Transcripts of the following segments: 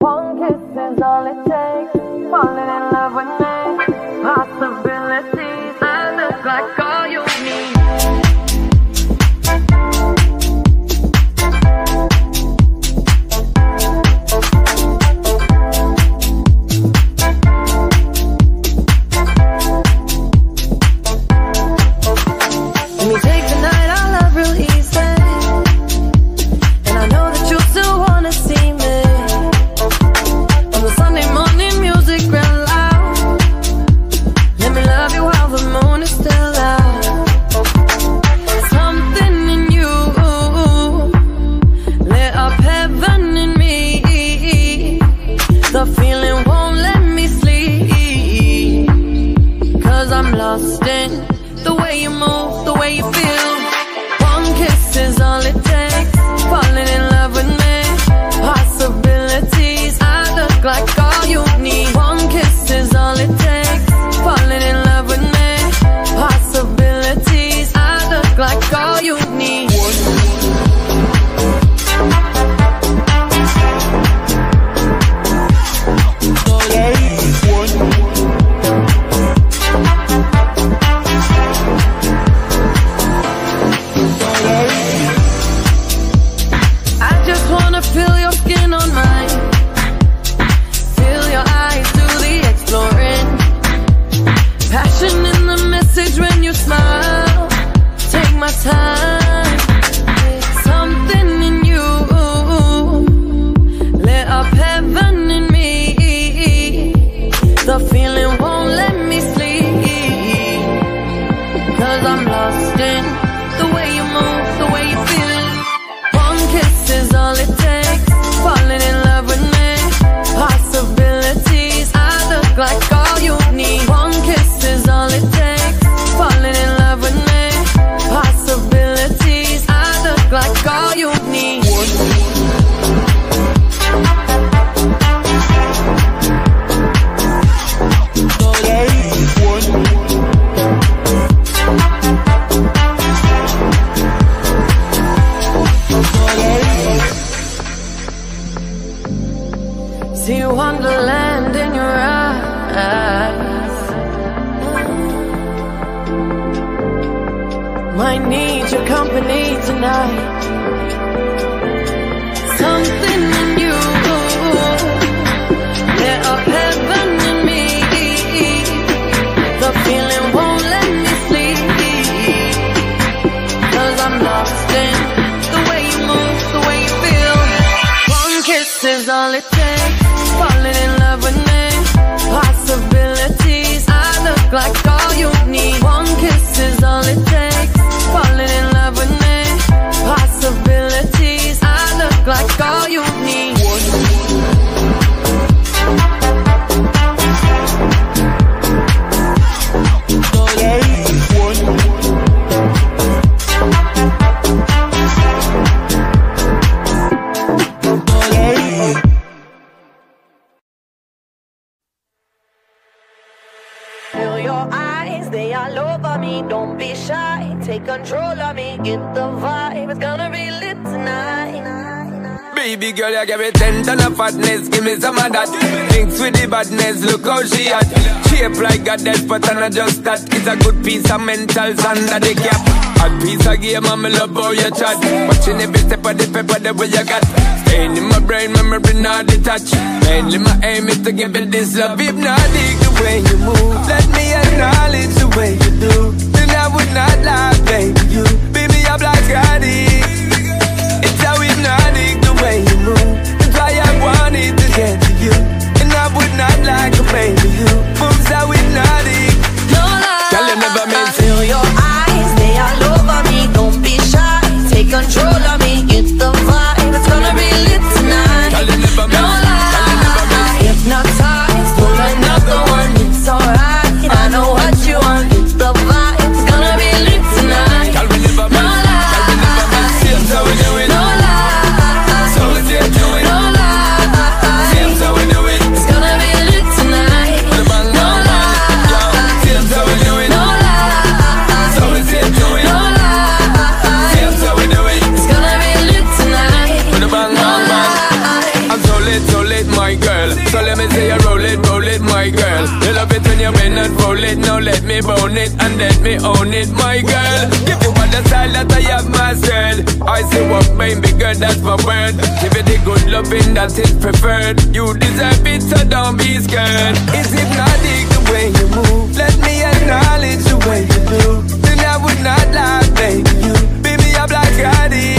One kiss is all it takes. Falling in love with me. Possibilities. Look like like all need your company tonight. Something in you lit up heaven in me. The feeling won't let me sleep. Cause I'm lost in the way you move, the way you feel. One kiss is all it takes. Falling in love with. Possibilities. I look like all you need. One kiss is all it takes. Like all you need. Feel your eyes, they all over me. Don't be shy, take control of me. Get the vibe, it's gonna be lit tonight. Baby girl, you give me ten ton of fatness, give me some of that. Thinks with the badness, look how she at. Shape like a dead, but not just that. It's a good piece of mentals under the cap. A piece of game, I'm love how you chat. Watching every step of the paper, the way you got. Staying in my brain, memory not detached. Mainly my aim is to give it this love. If not, dig the way you move. Let me acknowledge the way you do. mine bigger, that's my word. Give it the good loving that is preferred. You deserve it, so don't be scared. Is it not the way you move? Let me acknowledge the way you do. Then I would not lie, baby. You baby, I black like I.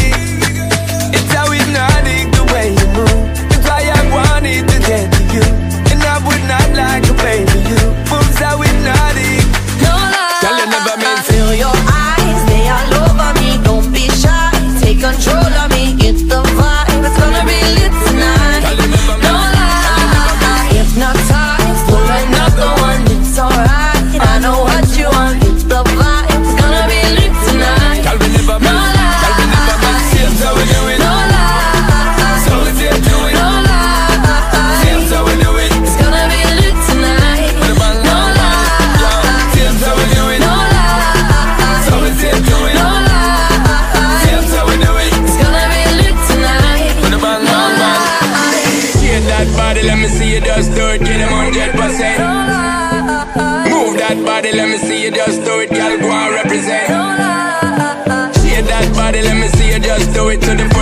body, let me see you just do it, girl. Go and represent. Shake that body, let me see you just do it to the.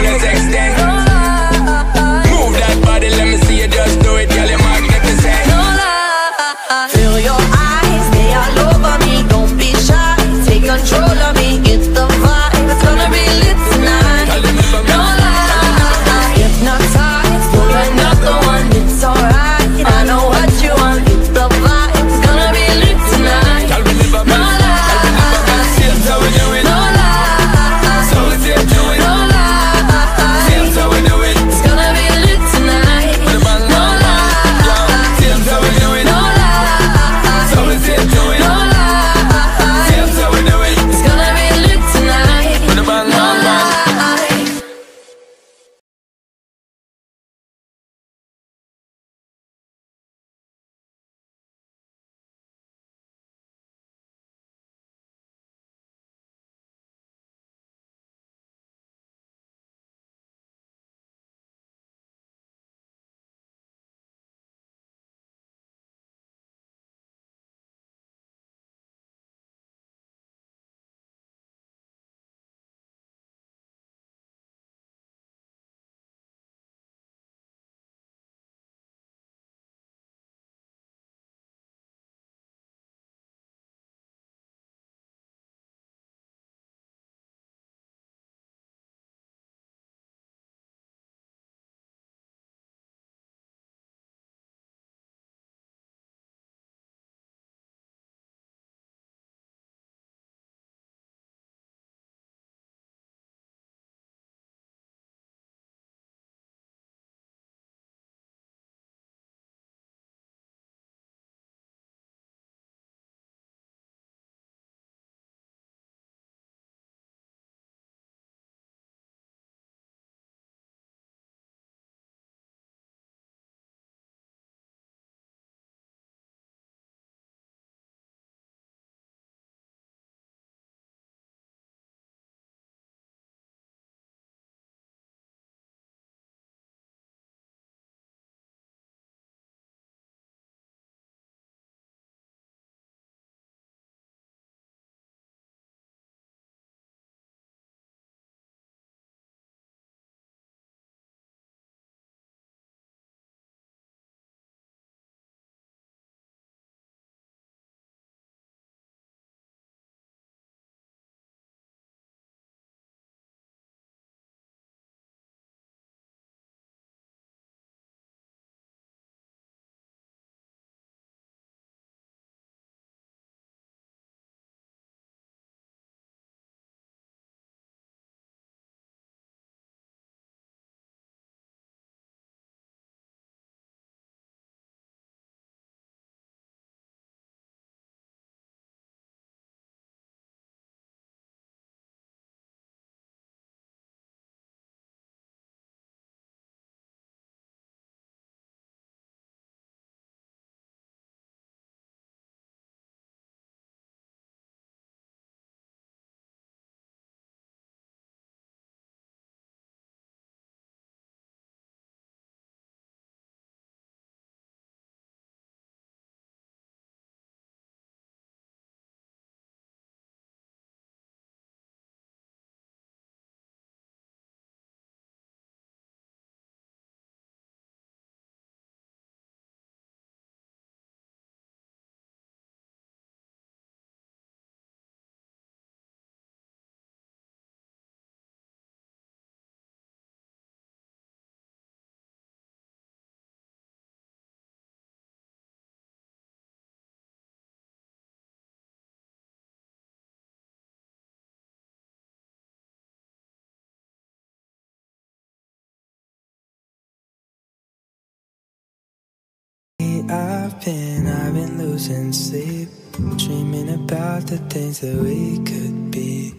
I've been, I've been losing sleep, dreaming about the things that we could be.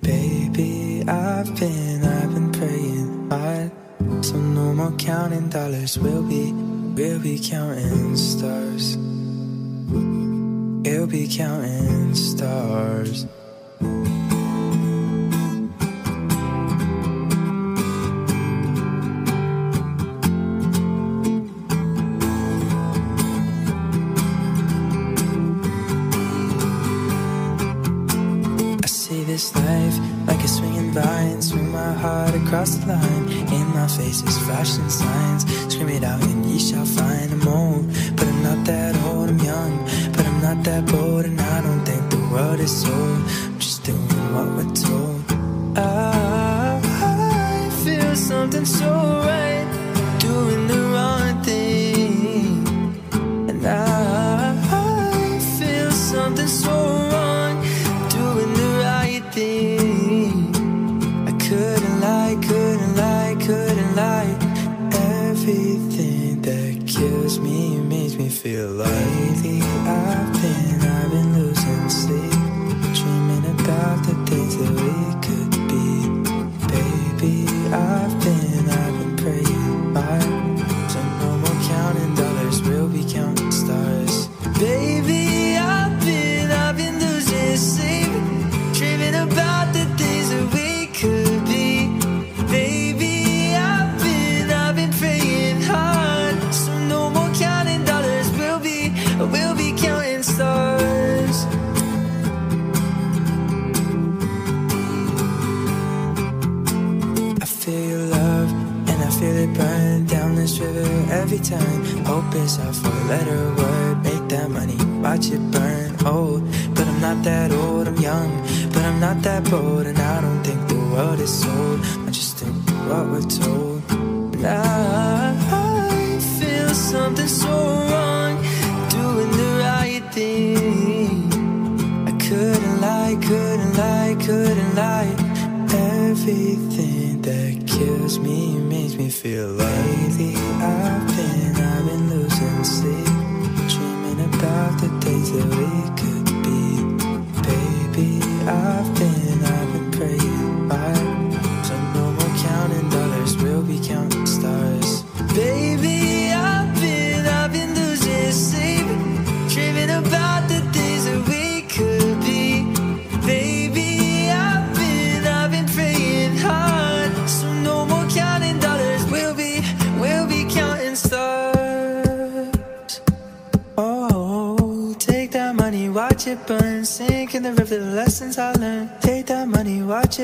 Baby, I've been, I've been praying hard, so no more counting dollars. We'll be, we'll be counting stars. We'll be counting stars. This life like a swinging vine. Swing my heart across the line. In my face is flashing signs. Scream it out and ye shall find a mold. But I'm not that old, I'm young. But I'm not that bold, and I don't think the world is sold. I'm just doing what we're told. I feel something so right. Feel like I'm not that bold. And I don't think the world is sold. I just think what we're told. And I, I feel something so wrong. Doing the right thing. I couldn't lie, couldn't lie, couldn't lie. Everything that kills me makes me feel like lately I've been, I've been losing sleep, dreaming about the days that we could be. Baby, I've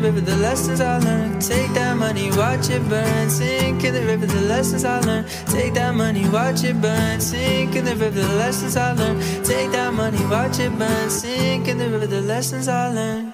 the river, the lessons I learned. Take that money, watch it burn, sink in the river, the lessons I learned. Take that money, watch it burn, sink in the river, the lessons I learned. Take that money, watch it burn, sink in the river, the lessons I learned